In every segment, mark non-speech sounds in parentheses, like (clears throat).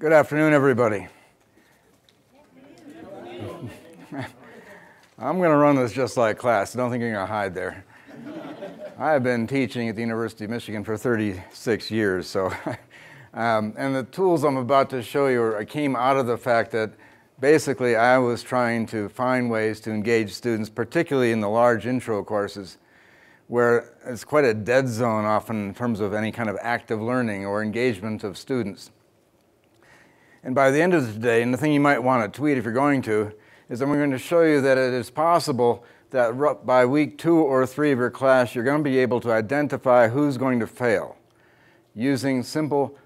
Good afternoon, everybody. (laughs) I'm going to run this just like class. Don't think you're going to hide there. (laughs) I have been teaching at the University of Michigan for 36 years, so (laughs) um, and the tools I'm about to show you are, came out of the fact that basically I was trying to find ways to engage students, particularly in the large intro courses, where it's quite a dead zone often in terms of any kind of active learning or engagement of students. And by the end of the day, and the thing you might want to tweet if you're going to, is that we're going to show you that it is possible that by week two or three of your class, you're going to be able to identify who's going to fail using simple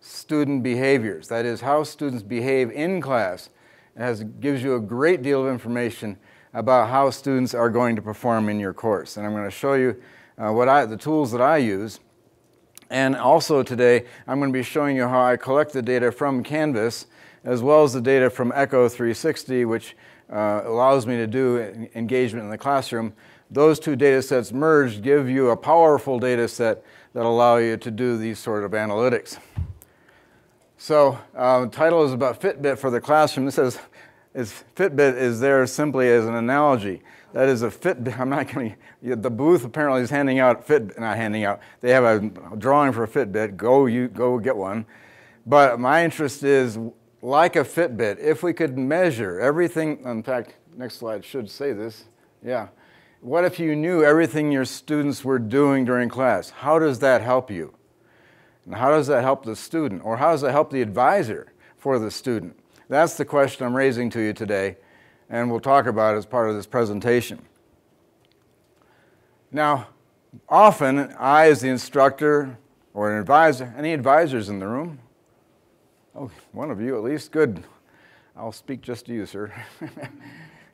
student behaviors. That is, how students behave in class. It has, gives you a great deal of information about how students are going to perform in your course. And I'm going to show you uh, what I, the tools that I use. And also today, I'm going to be showing you how I collect the data from Canvas, as well as the data from Echo 360, which uh, allows me to do engagement in the classroom. Those two data sets merged give you a powerful data set that allow you to do these sort of analytics. So uh, title is about Fitbit for the classroom. This says is Fitbit is there simply as an analogy. That is a Fitbit. (laughs) I'm not going to. The booth apparently is handing out Fit, not handing out. They have a drawing for a Fitbit. Go you go get one. But my interest is like a Fitbit, if we could measure everything, in fact, next slide should say this. Yeah. What if you knew everything your students were doing during class? How does that help you? And how does that help the student? Or how does that help the advisor for the student? That's the question I'm raising to you today, and we'll talk about it as part of this presentation. Now, often I, as the instructor or an advisor, any advisors in the room? Oh, one of you at least. Good. I'll speak just to you, sir. (laughs)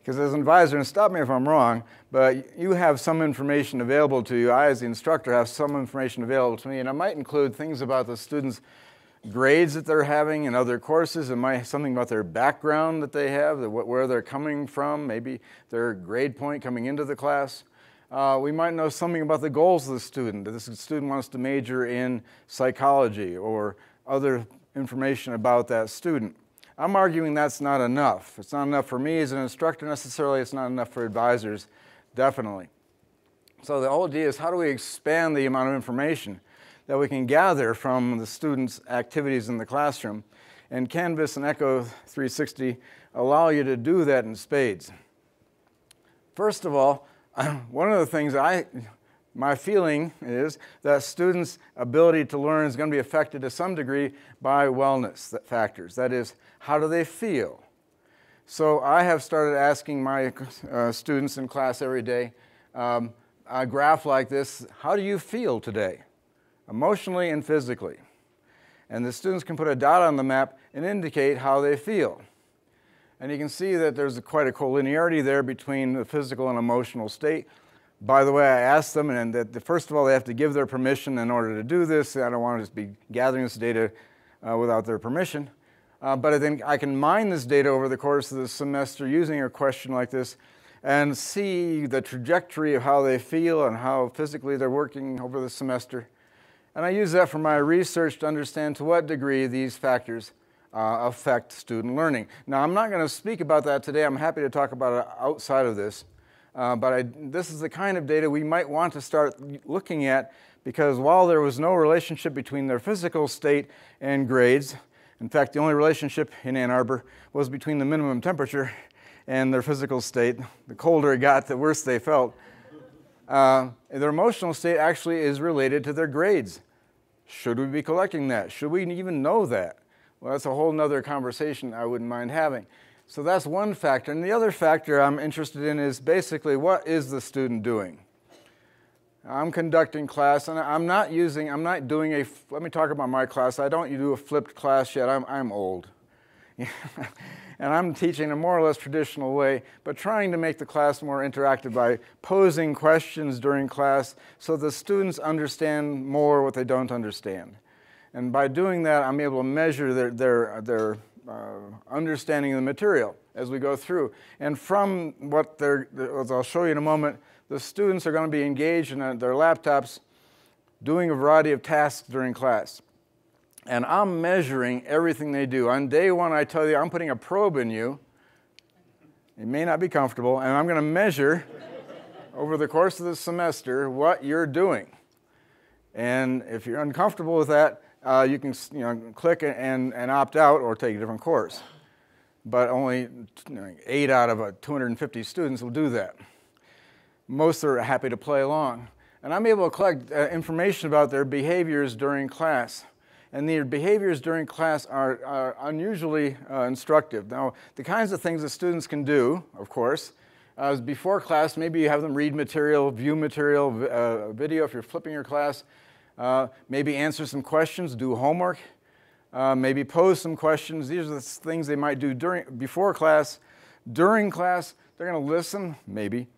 Because as an advisor, and stop me if I'm wrong, but you have some information available to you. I, as the instructor, have some information available to me, and it might include things about the students' grades that they're having in other courses. It might something about their background that they have, where they're coming from, maybe their grade point coming into the class. Uh, we might know something about the goals of the student. This student wants to major in psychology or other information about that student. I'm arguing that's not enough. It's not enough for me as an instructor necessarily, it's not enough for advisors, definitely. So the whole idea is how do we expand the amount of information that we can gather from the students' activities in the classroom? And Canvas and Echo 360 allow you to do that in spades. First of all, (clears throat) one of the things I my feeling is that students' ability to learn is going to be affected to some degree by wellness factors. That is, how do they feel? So I have started asking my uh, students in class every day um, a graph like this How do you feel today, emotionally and physically? And the students can put a dot on the map and indicate how they feel. And you can see that there's a, quite a collinearity there between the physical and emotional state. By the way, I asked them, and that first of all, they have to give their permission in order to do this. I don't want to just be gathering this data uh, without their permission. Uh, but I think I can mine this data over the course of the semester using a question like this and see the trajectory of how they feel and how physically they're working over the semester. And I use that for my research to understand to what degree these factors uh, affect student learning. Now, I'm not going to speak about that today. I'm happy to talk about it outside of this. Uh, but I, this is the kind of data we might want to start looking at because while there was no relationship between their physical state and grades, in fact, the only relationship in Ann Arbor was between the minimum temperature and their physical state. The colder it got, the worse they felt. Uh, their emotional state actually is related to their grades. Should we be collecting that? Should we even know that? Well, that's a whole other conversation I wouldn't mind having. So that's one factor. And the other factor I'm interested in is basically what is the student doing? I'm conducting class and I'm not using, I'm not doing a, let me talk about my class. I don't do a flipped class yet. I'm, I'm old. (laughs) and I'm teaching in a more or less traditional way, but trying to make the class more interactive by posing questions during class so the students understand more what they don't understand. And by doing that, I'm able to measure their, their, their uh, understanding of the material as we go through. And from what they're, as I'll show you in a moment, the students are going to be engaged in their laptops doing a variety of tasks during class. And I'm measuring everything they do. On day one, I tell you, I'm putting a probe in you. It may not be comfortable, and I'm going to measure over the course of the semester what you're doing. And if you're uncomfortable with that, uh, you can you know, click and, and opt out or take a different course. But only eight out of uh, 250 students will do that. Most are happy to play along. And I'm able to collect uh, information about their behaviors during class. And their behaviors during class are, are unusually uh, instructive. Now, the kinds of things that students can do, of course, uh, before class, maybe you have them read material, view material, uh, video if you're flipping your class. Uh, maybe answer some questions, do homework, uh, maybe pose some questions. These are the things they might do during, before class. During class, they're going to listen, maybe.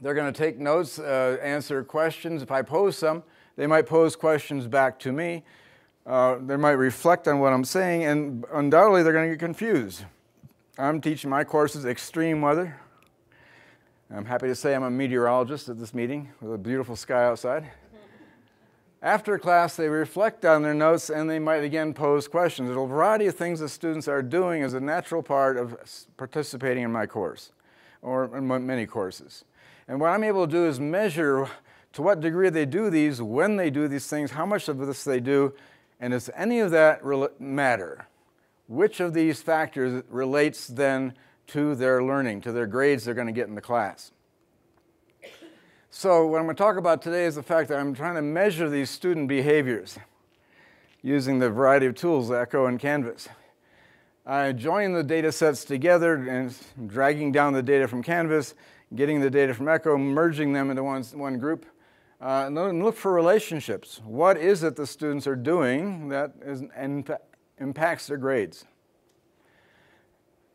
They're going to take notes, uh, answer questions. If I pose some, they might pose questions back to me. Uh, they might reflect on what I'm saying, and undoubtedly they're going to get confused. I'm teaching my courses extreme weather. I'm happy to say I'm a meteorologist at this meeting with a beautiful sky outside. After class, they reflect on their notes and they might again pose questions. There's a variety of things that students are doing as a natural part of participating in my course or in many courses. And what I'm able to do is measure to what degree they do these, when they do these things, how much of this they do, and does any of that matter? Which of these factors relates then to their learning, to their grades they're going to get in the class? So what I'm going to talk about today is the fact that I'm trying to measure these student behaviors using the variety of tools, Echo and Canvas. I join the data sets together and dragging down the data from Canvas, getting the data from Echo, merging them into one, one group, uh, and look for relationships. What is it the students are doing that is, impacts their grades?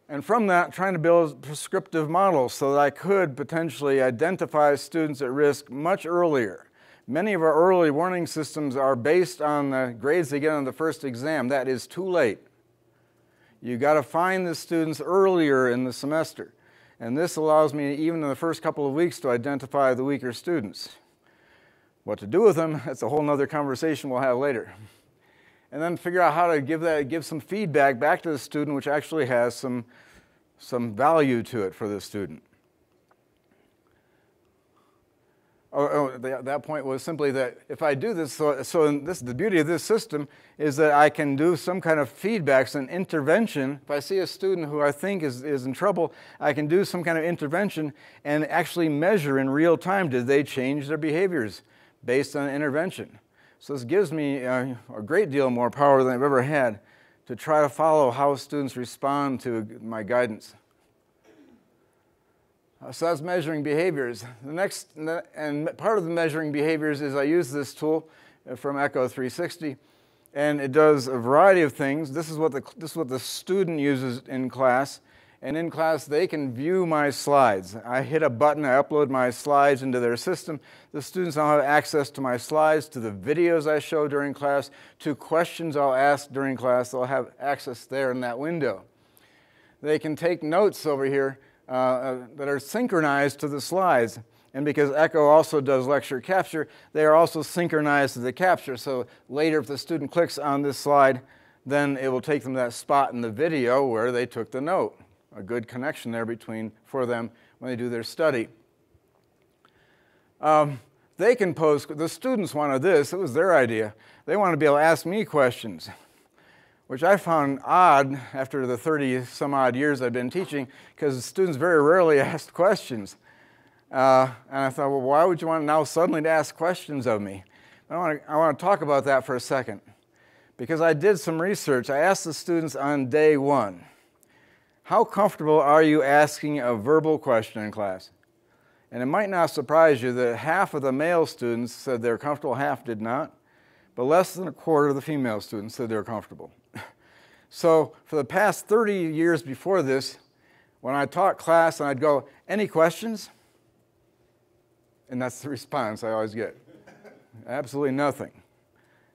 And from that, trying to build prescriptive models so that I could potentially identify students at risk much earlier. Many of our early warning systems are based on the grades they get on the first exam. That is too late. You've got to find the students earlier in the semester. And this allows me, even in the first couple of weeks, to identify the weaker students. What to do with them, that's a whole other conversation we'll have later. And then figure out how to give that give some feedback back to the student which actually has some some value to it for the student. Oh, oh that point was simply that if I do this, so, so this, the beauty of this system is that I can do some kind of feedback, some intervention. If I see a student who I think is, is in trouble, I can do some kind of intervention and actually measure in real time, did they change their behaviors based on intervention? So this gives me uh, a great deal more power than I've ever had to try to follow how students respond to my guidance. Uh, so that's measuring behaviors. The next, and part of the measuring behaviors is I use this tool uh, from Echo 360, and it does a variety of things. This is what the, this is what the student uses in class and in class they can view my slides. I hit a button, I upload my slides into their system. The students now have access to my slides, to the videos I show during class, to questions I'll ask during class. They'll have access there in that window. They can take notes over here uh, uh, that are synchronized to the slides. And because Echo also does lecture capture, they are also synchronized to the capture. So later, if the student clicks on this slide, then it will take them to that spot in the video where they took the note a good connection there between for them when they do their study. Um, they can pose, the students wanted this, it was their idea. They want to be able to ask me questions, which I found odd after the 30 some odd years I've been teaching, because students very rarely (laughs) asked questions. Uh, and I thought, well, why would you want now suddenly to ask questions of me? I want, to, I want to talk about that for a second. Because I did some research. I asked the students on day one, how comfortable are you asking a verbal question in class? And it might not surprise you that half of the male students said they're comfortable, half did not, but less than a quarter of the female students said they were comfortable. (laughs) so for the past 30 years before this, when I taught class and I'd go, any questions? And that's the response I always get. Absolutely nothing.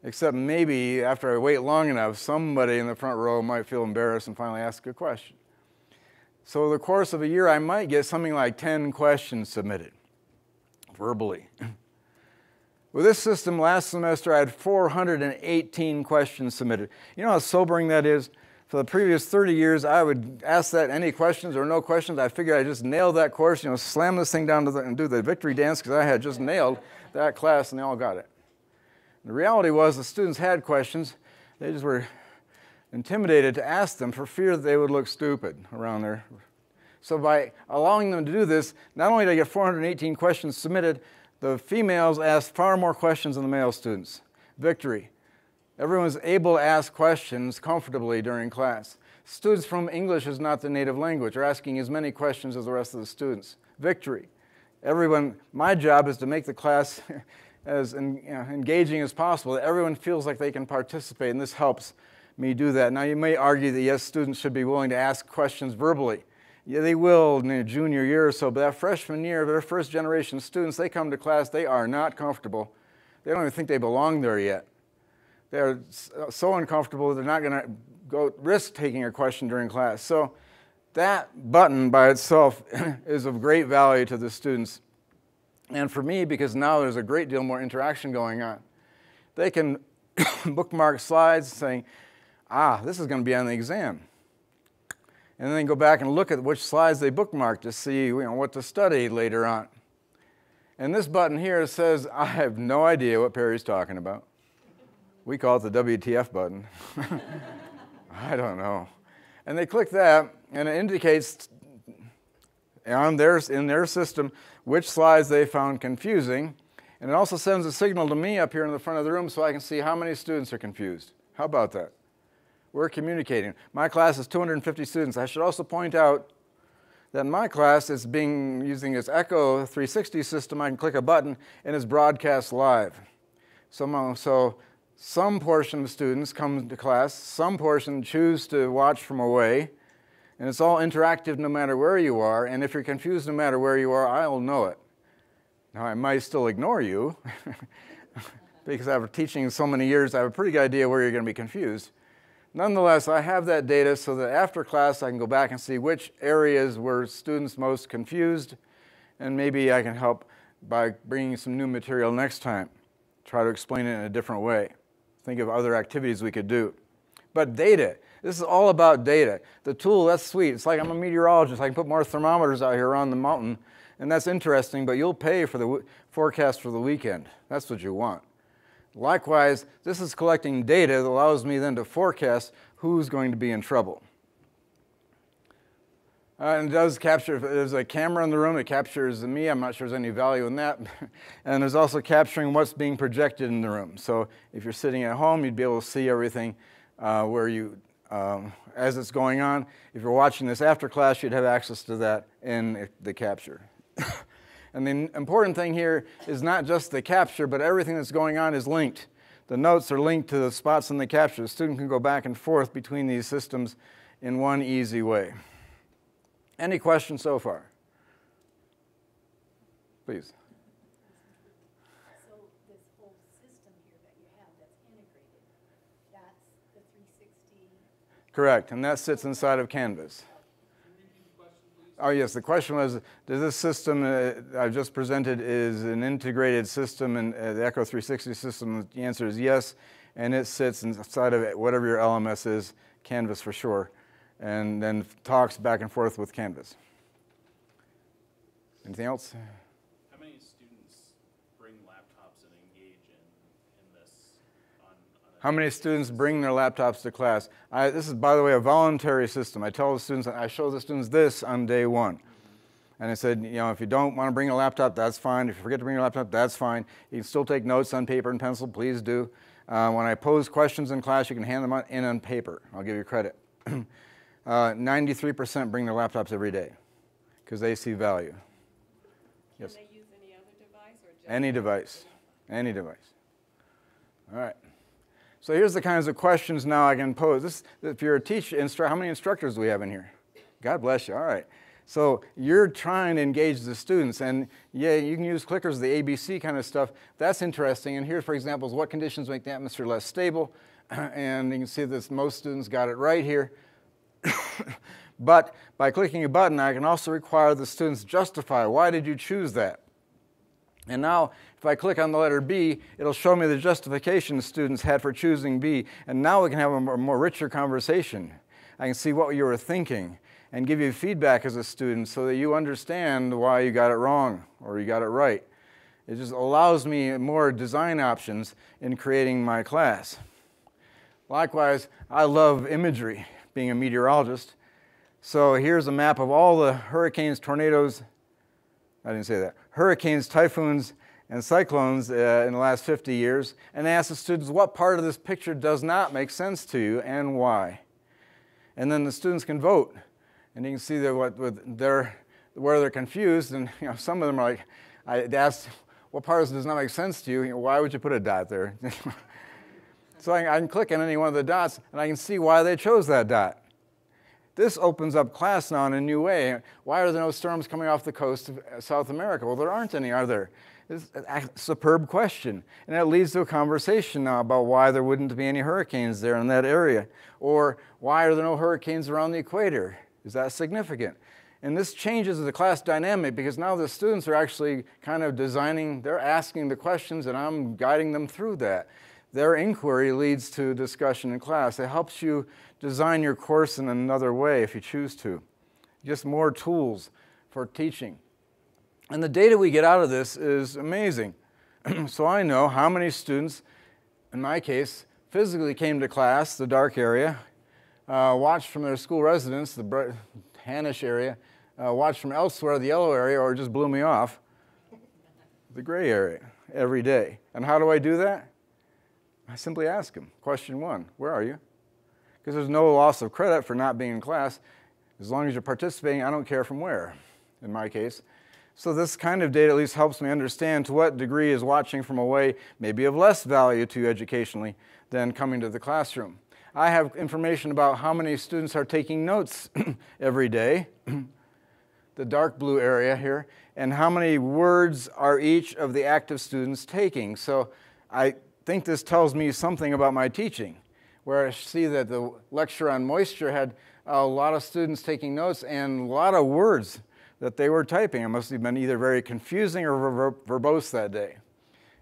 Except maybe after I wait long enough, somebody in the front row might feel embarrassed and finally ask a question. So, the course of a year, I might get something like 10 questions submitted verbally. (laughs) With this system, last semester I had 418 questions submitted. You know how sobering that is? For the previous 30 years, I would ask that any questions or no questions. I figured I just nailed that course, you know, slam this thing down to the, and do the victory dance because I had just nailed that class and they all got it. The reality was the students had questions, they just were intimidated to ask them for fear that they would look stupid around there. So by allowing them to do this, not only did I get 418 questions submitted, the females asked far more questions than the male students. Victory. Everyone's able to ask questions comfortably during class. Students from English is not the native language are asking as many questions as the rest of the students. Victory. Everyone, my job is to make the class (laughs) as engaging as possible, that everyone feels like they can participate, and this helps me do that. Now, you may argue that yes, students should be willing to ask questions verbally. Yeah, they will in their junior year or so, but that freshman year, their first generation students, they come to class, they are not comfortable. They don't even think they belong there yet. They're uh, so uncomfortable, they're not going to go risk taking a question during class. So that button by itself (clears throat) is of great value to the students. And for me, because now there's a great deal more interaction going on. They can (coughs) bookmark slides saying, ah, this is going to be on the exam and then go back and look at which slides they bookmarked to see you know, what to study later on. And this button here says, I have no idea what Perry's talking about. We call it the WTF button. (laughs) I don't know. And they click that, and it indicates on their, in their system which slides they found confusing. And it also sends a signal to me up here in the front of the room so I can see how many students are confused. How about that? We're communicating. My class is 250 students. I should also point out that my class is being using its Echo 360 system. I can click a button and it's broadcast live. So, so some portion of students come to class, some portion choose to watch from away, and it's all interactive no matter where you are. And if you're confused no matter where you are, I'll know it. Now, I might still ignore you (laughs) because after teaching so many years, I have a pretty good idea where you're going to be confused. Nonetheless, I have that data so that after class I can go back and see which areas were students most confused, and maybe I can help by bringing some new material next time. Try to explain it in a different way. Think of other activities we could do. But data, this is all about data. The tool, that's sweet. It's like I'm a meteorologist. I can put more thermometers out here on the mountain, and that's interesting, but you'll pay for the forecast for the weekend. That's what you want. Likewise, this is collecting data that allows me then to forecast who's going to be in trouble. Uh, and it does capture, if there's a camera in the room, it captures me. I'm not sure there's any value in that. (laughs) and there's also capturing what's being projected in the room. So if you're sitting at home, you'd be able to see everything uh, where you, um, as it's going on. If you're watching this after class, you'd have access to that in the capture. (laughs) And the important thing here is not just the capture, but everything that's going on is linked. The notes are linked to the spots in the capture. The student can go back and forth between these systems in one easy way. Any questions so far? Please. So this whole system here that you have that's integrated, that's the 360? Correct, and that sits inside of Canvas. Oh, yes, the question was, does this system uh, I've just presented is an integrated system and uh, the Echo 360 system? The answer is yes, and it sits inside of whatever your LMS is, Canvas for sure, and then talks back and forth with Canvas. Anything else? How many students bring laptops and engage in, in this? On, on How many students bring their laptops to class? I, this is, by the way, a voluntary system. I tell the students, I show the students this on day one. And I said, you know, if you don't want to bring a laptop, that's fine. If you forget to bring your laptop, that's fine. You can still take notes on paper and pencil, please do. Uh, when I pose questions in class, you can hand them in on paper. I'll give you credit. 93% (clears throat) uh, bring their laptops every day because they see value. Yes. They use any other device or just any device? Any device. All right. So here's the kinds of questions now I can pose. This, if you're a teacher, how many instructors do we have in here? God bless you. All right. So you're trying to engage the students, and yeah, you can use clickers, the ABC kind of stuff. That's interesting. And here, for example, is what conditions make the atmosphere less stable. (coughs) and you can see that most students got it right here. (coughs) but by clicking a button, I can also require the students justify why did you choose that. And now, if I click on the letter B, it'll show me the justification students had for choosing B. And now we can have a more, more richer conversation. I can see what you were thinking and give you feedback as a student so that you understand why you got it wrong or you got it right. It just allows me more design options in creating my class. Likewise, I love imagery, being a meteorologist. So here's a map of all the hurricanes, tornadoes, I didn't say that, hurricanes, typhoons, and cyclones uh, in the last 50 years, and ask the students what part of this picture does not make sense to you and why. And then the students can vote, and you can see what, where they're confused, and you know, some of them are like, I asked, what part of this does not make sense to you? you know, why would you put a dot there? (laughs) so I, I can click on any one of the dots, and I can see why they chose that dot. This opens up class now in a new way. Why are there no storms coming off the coast of South America? Well, there aren't any, are there? It's a superb question. And that leads to a conversation now about why there wouldn't be any hurricanes there in that area. Or why are there no hurricanes around the equator? Is that significant? And this changes the class dynamic because now the students are actually kind of designing, they're asking the questions and I'm guiding them through that. Their inquiry leads to discussion in class. It helps you design your course in another way if you choose to. Just more tools for teaching. And the data we get out of this is amazing. (clears throat) so I know how many students, in my case, physically came to class, the dark area, uh, watched from their school residence, the tannish area, uh, watched from elsewhere, the yellow area, or just blew me off, the gray area, every day. And how do I do that? I simply ask them, question one, where are you? Because there's no loss of credit for not being in class. As long as you're participating, I don't care from where, in my case. So this kind of data at least helps me understand to what degree is watching from away maybe of less value to you educationally than coming to the classroom. I have information about how many students are taking notes (clears throat) every day, (clears throat) the dark blue area here, and how many words are each of the active students taking. So I think this tells me something about my teaching, where I see that the lecture on moisture had a lot of students taking notes and a lot of words that they were typing. It must have been either very confusing or ver verbose that day.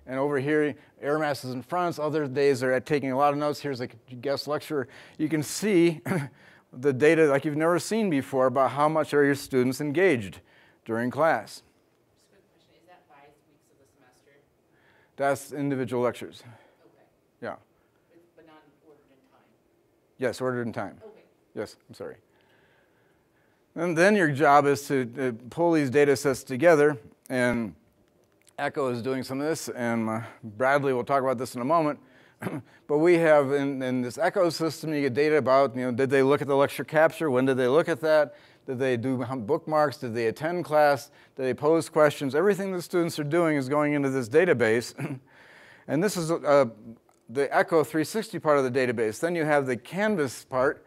And over here, air masses and fronts. Other days they're at taking a lot of notes. Here's a guest lecturer. You can see (laughs) the data like you've never seen before about how much are your students engaged during class. That's individual lectures. Okay, Yeah. but not ordered in time? Yes, ordered in time. Okay. Yes, I'm sorry. And then your job is to, to pull these data sets together, and Echo is doing some of this, and uh, Bradley will talk about this in a moment. (clears throat) but we have in, in this ecosystem, you get data about, you know, did they look at the lecture capture? When did they look at that? Did they do bookmarks? Did they attend class? Did they pose questions? Everything the students are doing is going into this database. (clears throat) and this is uh, the Echo 360 part of the database. Then you have the Canvas part.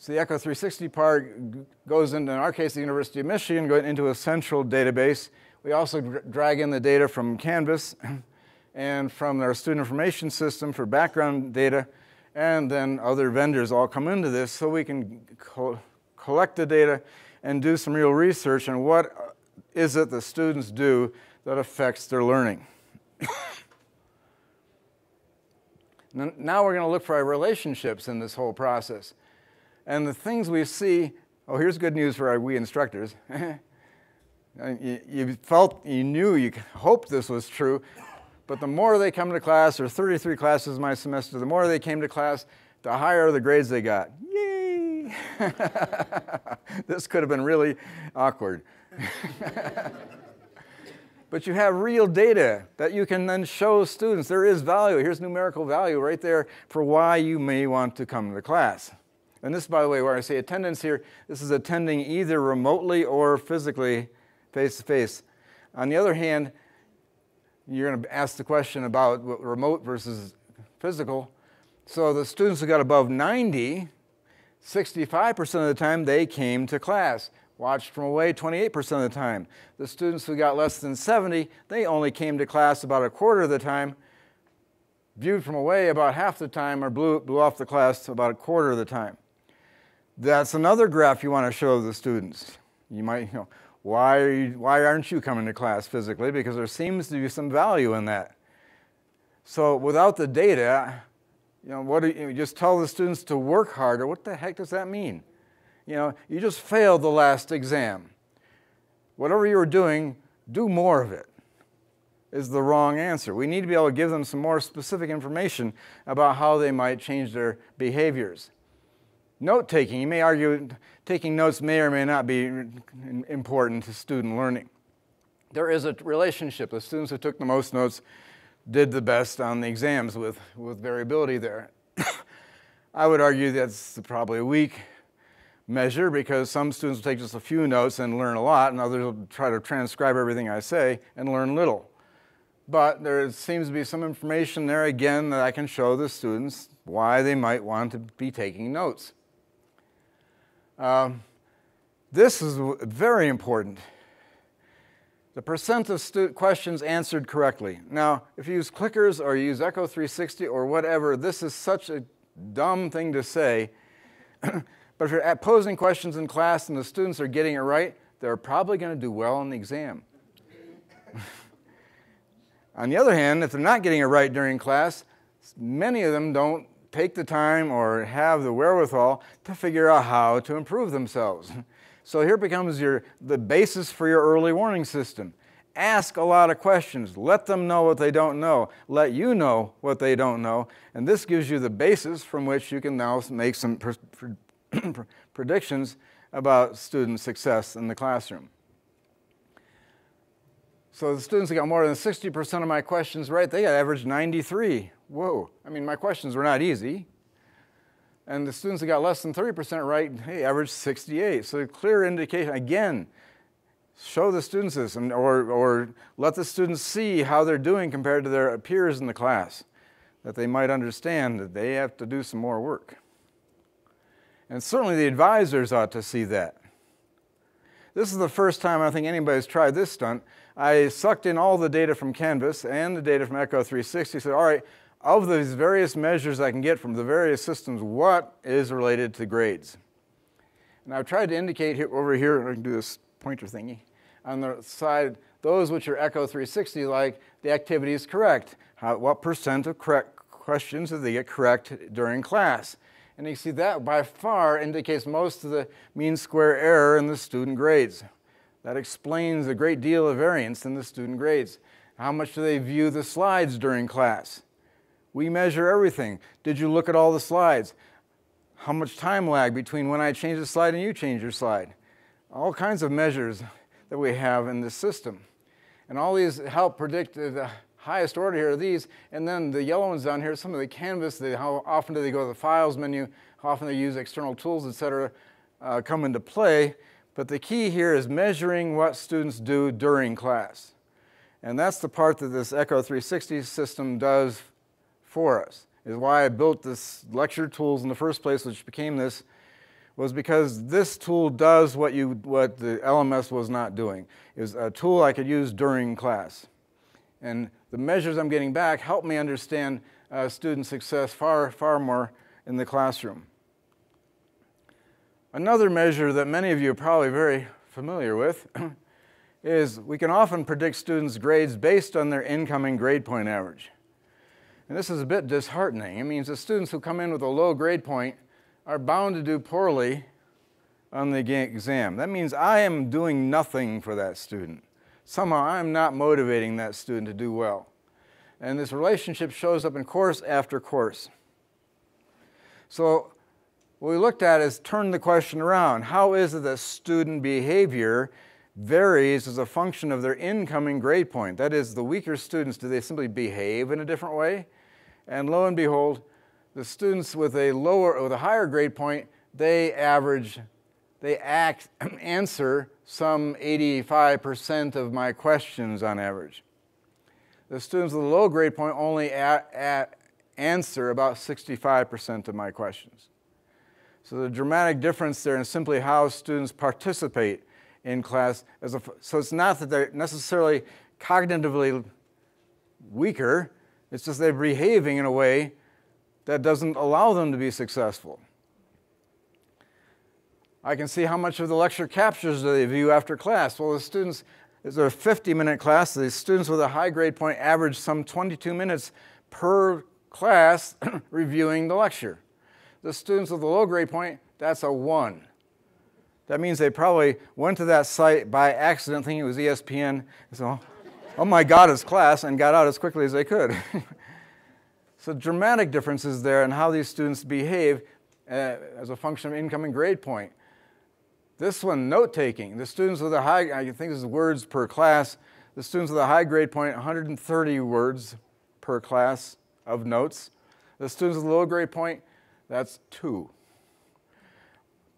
So the Echo 360 part goes into, in our case, the University of Michigan, going into a central database. We also drag in the data from Canvas (clears throat) and from our student information system for background data, and then other vendors all come into this so we can collect the data and do some real research on what uh, is it the students do that affects their learning. (coughs) now we're going to look for our relationships in this whole process. And the things we see, oh, here's good news for our we instructors. (laughs) you, you, felt, you knew, you hoped this was true, but the more they come to class, or 33 classes my semester, the more they came to class, the higher the grades they got. Yay! (laughs) this could have been really awkward. (laughs) but you have real data that you can then show students. There is value. Here's numerical value right there for why you may want to come to class. And this, by the way, where I say attendance here, this is attending either remotely or physically, face to face. On the other hand, you're going to ask the question about remote versus physical. So the students who got above 90, 65% of the time they came to class. Watched from away 28% of the time. The students who got less than 70, they only came to class about a quarter of the time. Viewed from away about half the time or blew, blew off the class about a quarter of the time. That's another graph you want to show the students. You might, you know, why, are you, why aren't you coming to class physically? Because there seems to be some value in that. So without the data, you know, what do you, you just tell the students to work harder? What the heck does that mean? You know, you just failed the last exam. Whatever you were doing, do more of it is the wrong answer. We need to be able to give them some more specific information about how they might change their behaviors. Note taking, you may argue taking notes may or may not be important to student learning. There is a relationship. The students who took the most notes did the best on the exams with, with variability there. (coughs) I would argue that's probably a weak measure because some students will take just a few notes and learn a lot, and others will try to transcribe everything I say and learn little but there seems to be some information there again that I can show the students why they might want to be taking notes. Um, this is very important. The percent of questions answered correctly. Now, if you use clickers or you use Echo 360 or whatever, this is such a dumb thing to say. (clears throat) but if you're posing questions in class and the students are getting it right, they're probably going to do well on the exam. (laughs) On the other hand, if they're not getting it right during class, many of them don't take the time or have the wherewithal to figure out how to improve themselves. (laughs) So here becomes your, the basis for your early warning system. Ask a lot of questions. Let them know what they don't know. Let you know what they don't know. And this gives you the basis from which you can now make some (clears throat) (clears throat) predictions about student success in the classroom. So the students that got more than 60% of my questions right, they got averaged 93. Whoa. I mean, my questions were not easy. And the students that got less than 30% right, hey, averaged 68. So a clear indication, again, show the students this or, or let the students see how they're doing compared to their peers in the class, that they might understand that they have to do some more work. And certainly the advisors ought to see that. This is the first time I think anybody's tried this stunt. I sucked in all the data from Canvas and the data from Echo 360. Said, all right, of these various measures I can get from the various systems, what is related to grades? And I've tried to indicate here, over here, I can do this pointer thingy, on the side, those which are Echo 360, like the activity is correct. How, what percent of correct questions did they get correct during class? And you see that by far indicates most of the mean square error in the student grades. That explains a great deal of variance in the student grades. How much do they view the slides during class? We measure everything. Did you look at all the slides? How much time lag between when I change the slide and you change your slide? All kinds of measures that we have in this system. And all these help predict the highest order here are these. And then the yellow ones down here, some of the canvas, the, how often do they go to the files menu, how often they use external tools, et cetera, uh, come into play. But the key here is measuring what students do during class. And that's the part that this Echo 360 system does for us, is why I built this lecture tools in the first place, which became this, was because this tool does what, you, what the LMS was not doing. Is a tool I could use during class. And the measures I'm getting back help me understand uh, student success far, far more in the classroom. Another measure that many of you are probably very familiar with (clears throat) is we can often predict students' grades based on their incoming grade point average. And this is a bit disheartening. It means that students who come in with a low grade point are bound to do poorly on the exam. That means I am doing nothing for that student. Somehow I'm not motivating that student to do well. And this relationship shows up in course after course. So what we looked at is turn the question around. How is it that student behavior varies as a function of their incoming grade point? That is, the weaker students, do they simply behave in a different way? And lo and behold, the students with a lower, with a higher grade point, they average, they act, (clears throat) answer some 85% of my questions on average. The students with a low grade point only answer about 65% of my questions. So the dramatic difference there in simply how students participate in class. As a, so it's not that they're necessarily cognitively weaker, it's just they're behaving in a way that doesn't allow them to be successful. I can see how much of the lecture captures they view after class. Well, the students, it's a 50 minute class. The students with a high grade point average some 22 minutes per class (clears throat) reviewing the lecture. The students with the low grade point, that's a one. That means they probably went to that site by accident thinking it was ESPN. So, oh my God, it's class, and got out as quickly as they could. (laughs) so, dramatic differences there in how these students behave uh, as a function of incoming grade point. This one, note taking. The students with a high, I think this is words per class. The students with a high grade point, 130 words per class of notes. The students with the low grade point, that's two.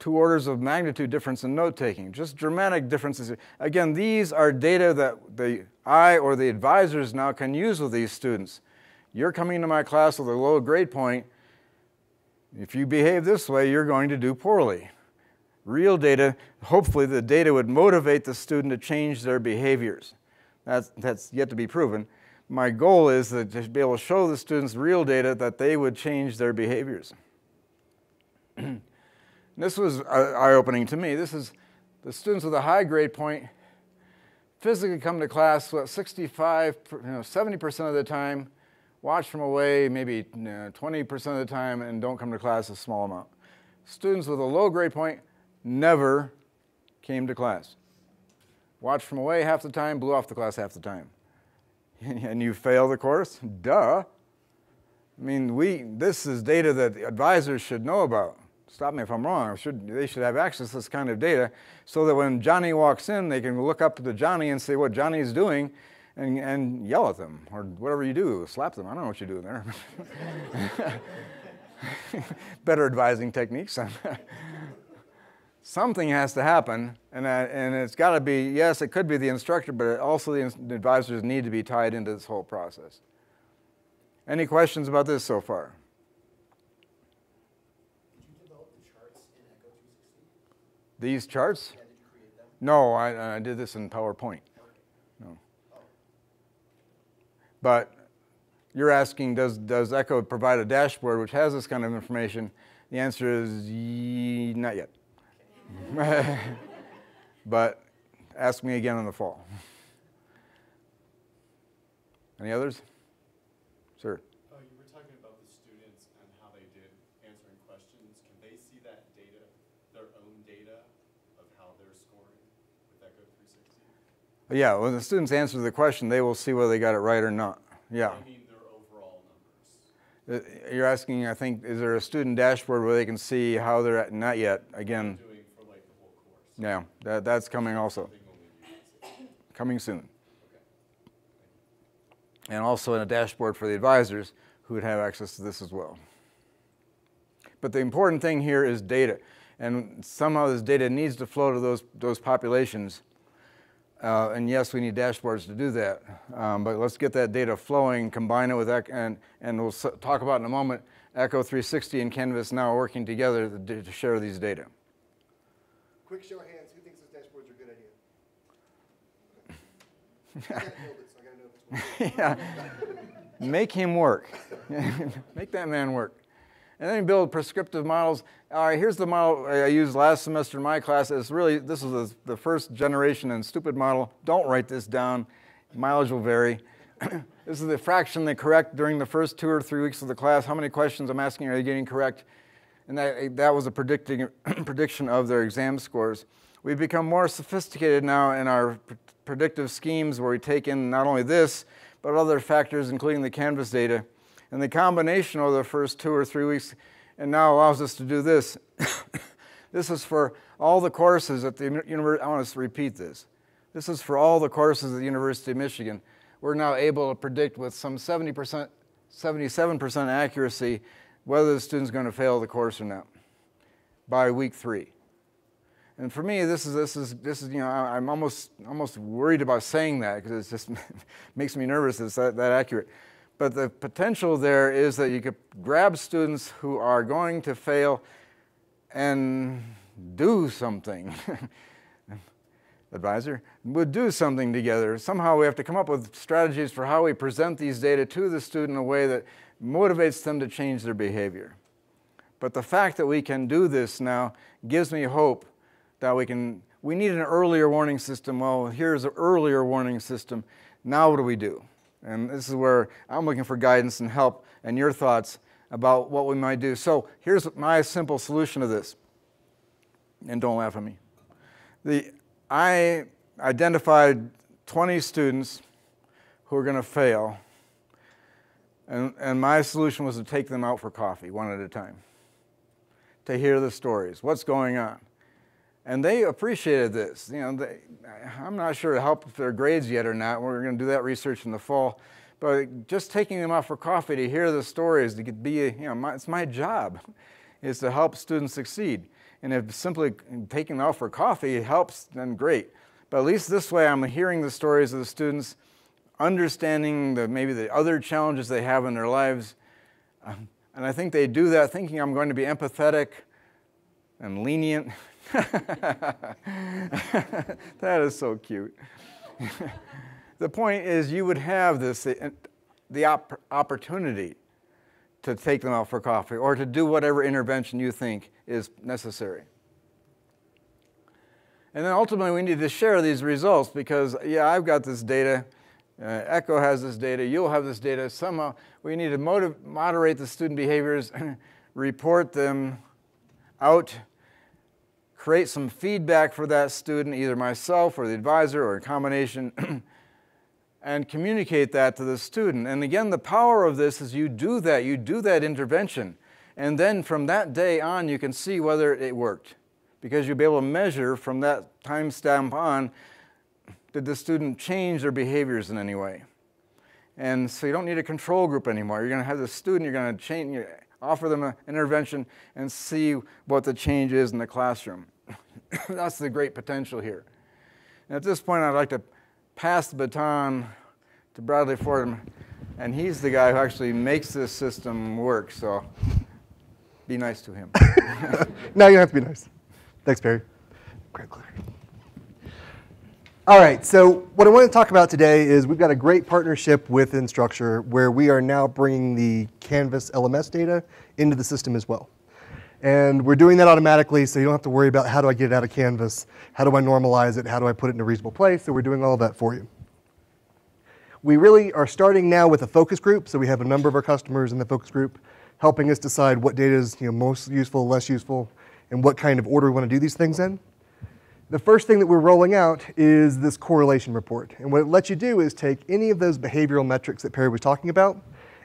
Two orders of magnitude difference in note taking, just dramatic differences. Again, these are data that the I or the advisors now can use with these students. You're coming to my class with a low grade point. If you behave this way, you're going to do poorly real data, hopefully the data would motivate the student to change their behaviors. That's, that's yet to be proven. My goal is to be able to show the students real data that they would change their behaviors. (clears throat) this was uh, eye-opening to me. This is the students with a high grade point physically come to class what, 65, you know, 70% of the time, watch from away maybe you know, 20% of the time, and don't come to class a small amount. Students with a low grade point never came to class. Watch from away half the time, blew off the class half the time. (laughs) and you fail the course? Duh. I mean, we, this is data that advisors should know about. Stop me if I'm wrong. Should, they should have access to this kind of data so that when Johnny walks in, they can look up to Johnny and say what Johnny's doing and, and yell at them or whatever you do, slap them. I don't know what you do there. (laughs) Better advising techniques. (laughs) something has to happen, and, uh, and it's got to be, yes, it could be the instructor, but also the advisors need to be tied into this whole process. Any questions about this so far? Did you develop the charts in Echo 360? These charts? Yeah, did you create them? No, I, I did this in PowerPoint. No. But you're asking, does, does Echo provide a dashboard which has this kind of information? The answer is not yet. (laughs) but ask me again in the fall. Any others? Sir. Oh, you were talking about the students and how they did answering questions. Can they see that data, their own data of how they're scoring with Echo 360? Yeah, when the students answer the question, they will see whether they got it right or not. Yeah. I mean their overall numbers. Uh, You're asking, I think, is there a student dashboard where they can see how they're at? Not yet. Again, Doing for like the whole course. yeah, that, that's coming also. Something when we use it. Coming soon. Okay. and also in a dashboard for the advisors who would have access to this as well. But the important thing here is data, and somehow this data needs to flow to those, those populations. Uh, and yes, we need dashboards to do that, um, but let's get that data flowing, combine it with, and, and we'll talk about in a moment, Echo 360 and Canvas now working together to, to share these data. Quick show of hands, who thinks those dashboards are a good idea? (laughs) I it, so I gotta know if it's working. (laughs) yeah. Make him work. (laughs) Make that man work. And then you build prescriptive models. All right, here's the model I used last semester in my class. It's really, this is the, first generation and stupid model. Don't write this down. Mileage will vary. (clears throat) this is the fraction they correct during the first two or three weeks of the class. How many questions I'm asking are they getting correct? And that, that was a predicting, (clears throat) prediction of their exam scores. We've become more sophisticated now in our pr- predictive schemes where we take in not only this, but other factors, including the Canvas data. And the combination over the first two or three weeks and now allows us to do this. (coughs) this is for all the courses at the university. I want to repeat this. This is for all the courses at the University of Michigan. We're now able to predict with some 70%, 77% accuracy whether the student's going to fail the course or not by week three. And for me, this is this is this is you know I'm almost almost worried about saying that because it just (laughs) makes me nervous. It's that, that accurate. But the potential there is that you could grab students who are going to fail and do something. (laughs) Advisor would do something together. Somehow we have to come up with strategies for how we present these data to the student in a way that motivates them to change their behavior. But the fact that we can do this now gives me hope that we can, we need an earlier warning system. Well, here's an earlier warning system. Now what do we do? And this is where I'm looking for guidance and help and your thoughts about what we might do. So here's my simple solution to this. And don't laugh at me. The, I identified 20 students who are going to fail, and, and my solution was to take them out for coffee one at a time to hear the stories, what's going on. And they appreciated this. You know, they, I'm not sure it helped their grades yet or not. We're going to do that research in the fall. But just taking them out for coffee to hear the stories, to be, you know, my, it's my job, is to help students succeed. And if simply taking them out for coffee helps, then great. But at least this way, I'm hearing the stories of the students, understanding the, maybe the other challenges they have in their lives. And I think they do that thinking I'm going to be empathetic and lenient. (laughs) that is so cute. (laughs) the point is, you would have this the op- opportunity to take them out for coffee or to do whatever intervention you think is necessary. And then ultimately, we need to share these results because, yeah, I've got this data. Uh, ECHO has this data. You'll have this data. Somehow, we need to moderate the student behaviors, and (clears throat) report them out, create some feedback for that student, either myself or the advisor or a combination, (clears throat) and communicate that to the student. And again, the power of this is you do that, you do that intervention. And then from that day on, you can see whether it worked. Because you'll be able to measure from that time stamp on did the student change their behaviors in any way? And so you don't need a control group anymore. You're going to have the student, you're going to change, offer them an intervention and see what the change is in the classroom. (coughs) That's the great potential here. And at this point, I'd like to pass the baton to Bradley Fordham, and he's the guy who actually makes this system work. So be nice to him. (laughs) no, you don't have to be nice. Thanks, Barry. All right, so what I want to talk about today is we've got a great partnership with Instructure where we are now bringing the Canvas LMS data into the system as well. And we're doing that automatically, so you don't have to worry about how do I get it out of Canvas, how do I normalize it, how do I put it in a reasonable place, so we're doing all that for you. We really are starting now with a focus group, so we have a number of our customers in the focus group helping us decide what data is you know, most useful, less useful, and what kind of order we want to do these things in. The first thing that we're rolling out is this correlation report. And what it lets you do is take any of those behavioral metrics that Perry was talking about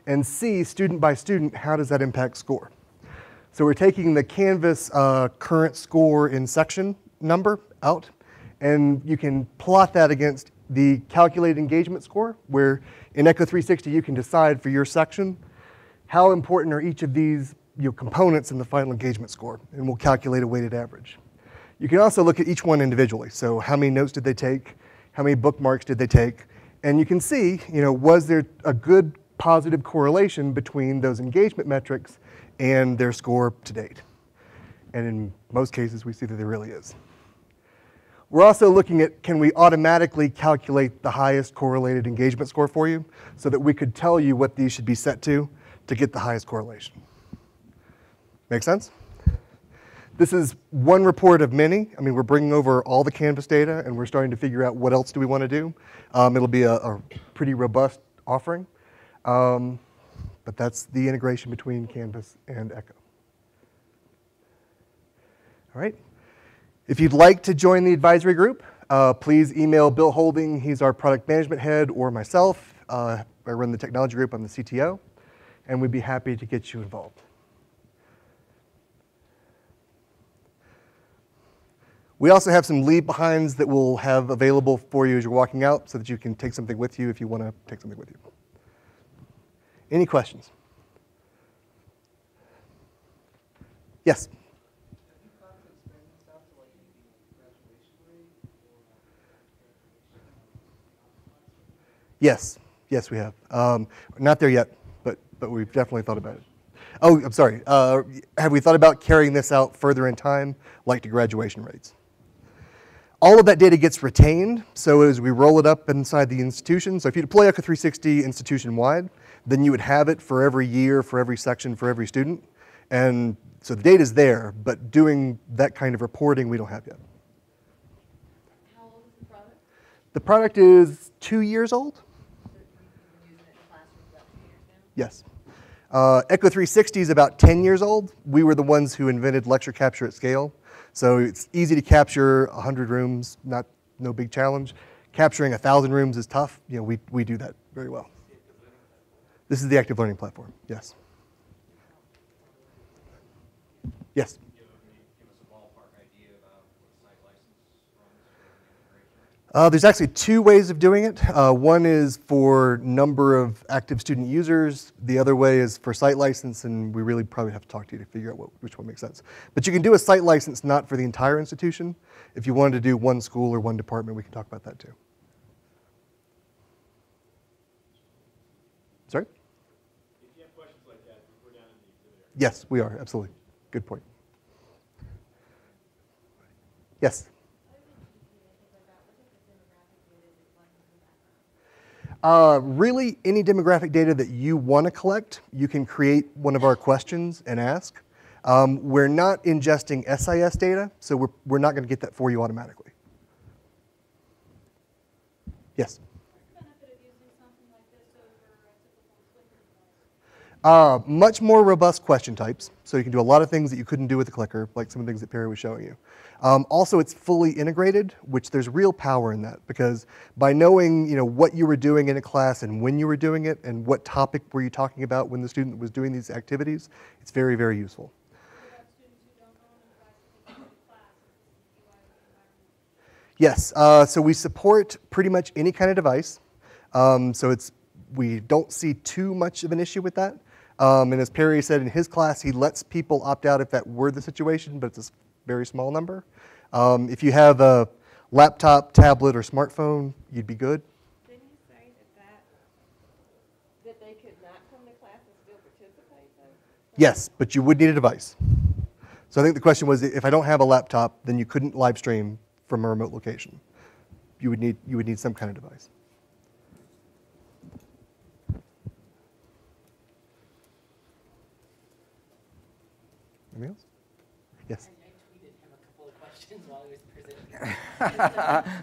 and see student by student how does that impact score. So we're taking the Canvas uh, current score in section number out, and you can plot that against the calculated engagement score, where in Echo 360 you can decide for your section how important are each of these you know, components in the final engagement score, and we'll calculate a weighted average. You can also look at each one individually. So how many notes did they take? How many bookmarks did they take? And you can see, you know, was there a good positive correlation between those engagement metrics and their score to date. And in most cases, we see that there really is. We're also looking at can we automatically calculate the highest correlated engagement score for you so that we could tell you what these should be set to to get the highest correlation. Make sense? This is one report of many. I mean, we're bringing over all the Canvas data and we're starting to figure out what else do we want to do. Um, it'll be a, a, pretty robust offering. Um, but that's the integration between Canvas and Echo. All right. If you'd like to join the advisory group, uh, please email Bill Holding. He's our product management head, or myself. Uh, I run the technology group. I'm the CTO. And we'd be happy to get you involved. We also have some leave behinds that we'll have available for you as you're walking out so that you can take something with you if you want to take something with you. Any questions? Yes? Yes, yes, we have. Um, not there yet, but, but we've definitely thought about it. Oh, I'm sorry. Uh, have we thought about carrying this out further in time, like to graduation rates? All of that data gets retained, so as we roll it up inside the institution, so if you deploy Echo 360 institution-wide, then you would have it for every year, for every section, for every student. And so the data is there, but doing that kind of reporting we don't have yet. How old is The product The product is two years old. Yes. Uh, Echo 360 is about 10 years old. We were the ones who invented lecture capture at scale. So it's easy to capture 100 rooms, not no big challenge. Capturing 1,000 rooms is tough. You know, we, we do that very well. This is the active learning platform, yes. Yes. give me, give us a ballpark idea about what site license runs for the integration? Uh, there's actually two ways of doing it. Uh, one is for number of active student users. The other way is for site license, and we really probably have to talk to you to figure out what, which one makes sense. But you can do a site license not for the entire institution. If you wanted to do one school or one department, we can talk about that too. Sorry? If you have questions like that, we're down in the exhibit area. Yes, we are, absolutely. Good point. Yes? Uh, really, any demographic data that you want to collect, you can create one of our questions and ask. Um, we're not ingesting SIS data, so we're, we're not going to get that for you automatically. Yes? benefit of using something like this over a typical clicker device? Uh, much more robust question types, so you can do a lot of things that you couldn't do with the clicker, like some of the things that Perry was showing you. Um, also, it's fully integrated, which there's real power in that because by knowing you know what you were doing in a class and when you were doing it and what topic were you talking about when the student was doing these activities, it's very very useful. Yes, uh, so we support pretty much any kind of device. Um, so it's we don't see too much of an issue with that. Um, and as Perry said in his class, he lets people opt out if that were the situation, but it's a very small number. Um, if you have a laptop, tablet, or smartphone, you'd be good. Didn't you say that that, that they could not come to class and still participate? Yes, but you would need a device. So I think the question was, if I don't have a laptop, then you couldn't live stream from a remote location. You would need you would need some kind of device. Anything else? Yes. I I tweeted him a couple of questions while he was presenting.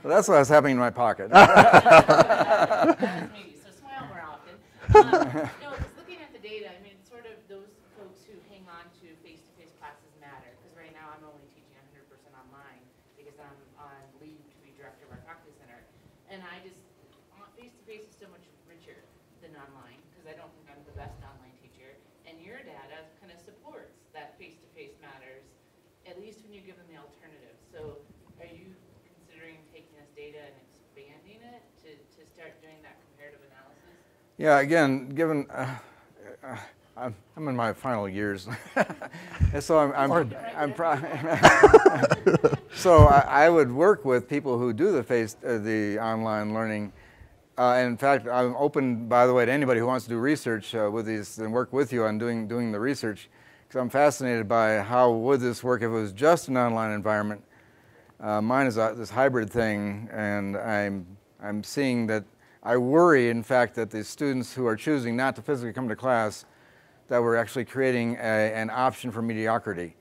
Well, (laughs) that's what's happening in my pocket. That's me, so smile more often. Um, No, because looking at the data, I mean, sort of those folks who hang on to face-to-face classes matter. Because right now, I'm only teaching hundred percent online because I'm on leave to be director of our faculty center. And I just, uh, face-to-face is so much richer than online, because I don't think I'm the best online teacher. And your data kind of supports that face-to-face matters, at least when you give them the alternative. So are you considering taking this data and expanding it to, to start doing that comparative analysis? Yeah, again, given uh, uh, I'm, I'm in my final years, (laughs) so I'm, I'm, I'm pro- (laughs) so I, I would work with people who do the face uh, the online learning. Uh, and in fact, I'm open, by the way, to anybody who wants to do research uh, with these and work with you on doing doing the research, because I'm fascinated by how would this work if it was just an online environment. Uh, mine is this hybrid thing, and I'm I'm seeing that I worry, in fact, that the students who are choosing not to physically come to class, that we're actually creating a, an option for mediocrity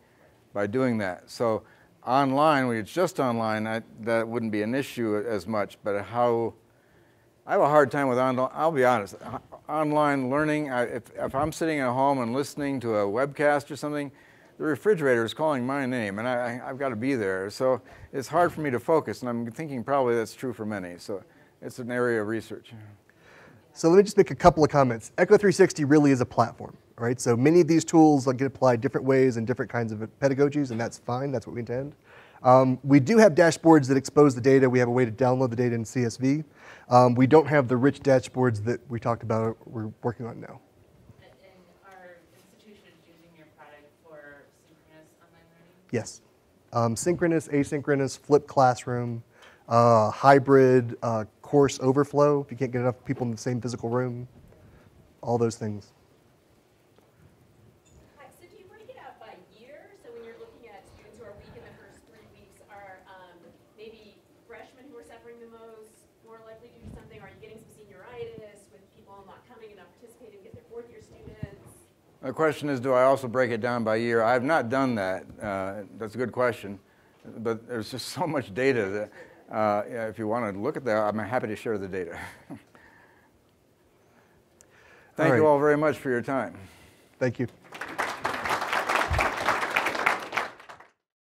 by doing that. So online, when it's just online, I, that wouldn't be an issue as much. But how I have a hard time with online. I'll be honest. Online learning. I, if, if I'm sitting at home and listening to a webcast or something, the refrigerator is calling my name, and I, I've got to be there. So it's hard for me to focus, and I'm thinking probably that's true for many. So it's an area of research. So let me just make a couple of comments. Echo 360 really is a platform, all right? So many of these tools will get applied different ways and different kinds of pedagogies, and that's fine. That's what we intend. Um, we do have dashboards that expose the data. We have a way to download the data in CSV. Um, we don't have the rich dashboards that we talked about. We're working on now. And, and our institution is using your product for synchronous online learning? Yes. Um, synchronous, asynchronous, flipped classroom, uh, hybrid, uh, course overflow, if you can't get enough people in the same physical room, all those things. Hi, so do you break it out by year? So when you're looking at students who are weak in the first three weeks, are um, maybe freshmen who are suffering the most more likely to do something? Are you getting some senioritis with people not coming and not participating, get their fourth year students? The question is, do I also break it down by year? I have not done that. Uh, that's a good question, but there's just so much data that uh, if you want to look at that, I'm happy to share the data. (laughs) Thank you all very much for your time. Thank you.